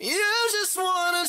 You just wanna